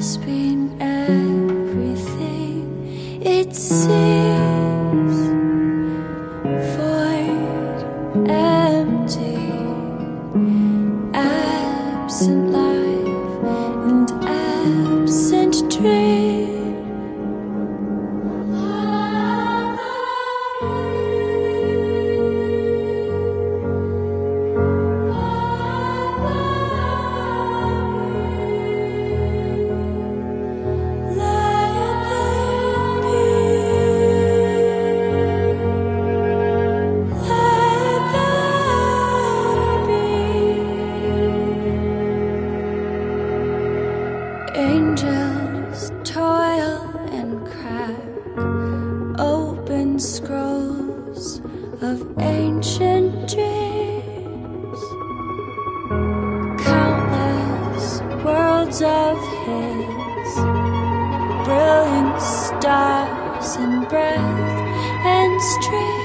has been everything. It seems Angels toil and crack open scrolls of ancient dreams. Countless worlds of his, brilliant stars and breath and streams.